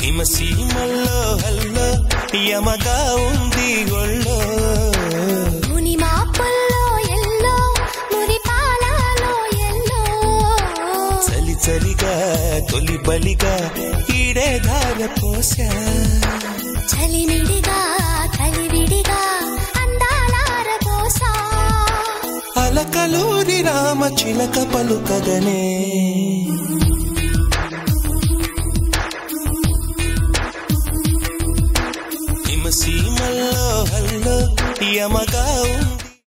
హిమసీమల్లో hello యమగా ఉంది ఒళ్ళో. చలి చలిగా తొలి బలిగా ఈడే ధార పోసా చలిమిడిగా కలివిడిగా అందాలార పోసా అలకలూరి రామ చిలక పలుకగనే. సీమల్లో హల్లో యమగా